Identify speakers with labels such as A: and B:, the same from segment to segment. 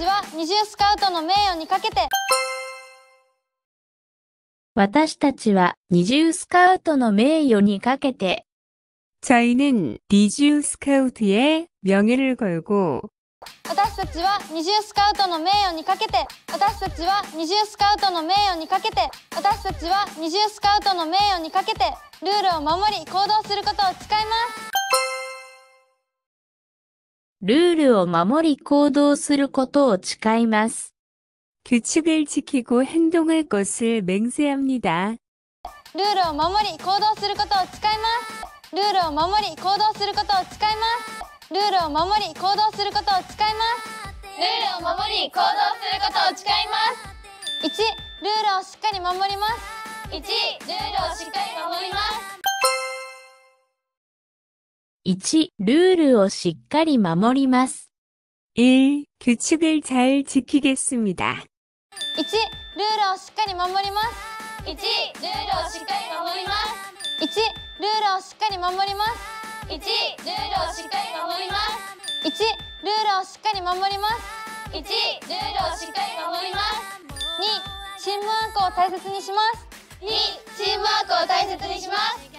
A: ちは二重スカウトの名誉にかけて
B: 私たちは二重スカウトの名誉にかけて
C: 저희는 리주 스카우트의 명예를 걸고
A: 私たちは二重スカウトの名誉にかけて私たちは二重スカウトの名誉にかけて私たちは二重スカウトの名誉にかけてルールを守り行動することを誓います
B: ルールを守り行動することを誓います。
C: 규칙을 지키고 행동할 것을 맹세합니다.
A: ルールを守り行動することを誓いますルールを守り行動することを誓いますルールを守り行動することを誓いますルールを守り行動することを誓います1ルールをしっかり守ります1ルールをしっかり守ります す。
B: 1、ルールをしっかり守ります。
C: 1. 규칙을 잘 지키겠습니다.
A: 1ルールをしっかり守ります1ルールをしっかり守ります1ルールをしっかり守ります1ルールをしっかり守ります1ルールをしっかり守ります1ルールをしっかり守ります2チームワークを大切にします2チームワークを大切にします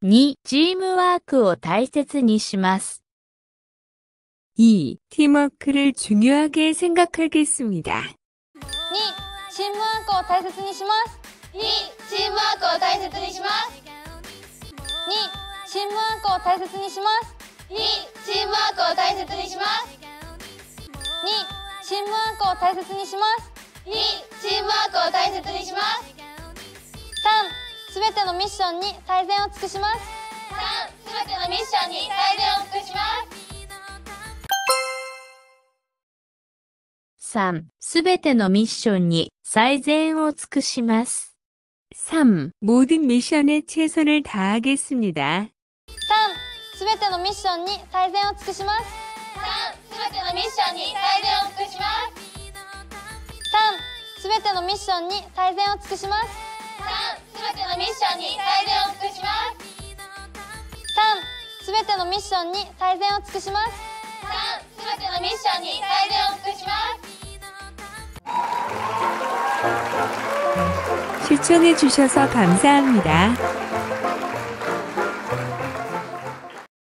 B: 2. チームワークを大切にします。
C: 2. 팀ー크를 중요하게 생각하겠습니 다.
A: 2. ワークを大切にします. 2. ワークを大切にします. 2. ワークを大切にします. 2. ワークを大切にします. 2. ワークを大切にします. 2. ワークを大切にします.すべてのミッションに最善を尽くします3すべてのミッションに最善を尽くします
B: 3、すべてのミッションに最善を尽くします。
C: 3. 모든 미션에 최선을 다하겠습니다.
A: 3すべてのミッションに最善を尽くします3すべてのミッションに最善を尽くします3すべてのミッションに最善を尽くします3すべての ミッションに最善を尽くします3すべてのミッションに最善を尽くします3すべてのミッションに最善を尽くします
C: 시청해주셔서 감사합니다.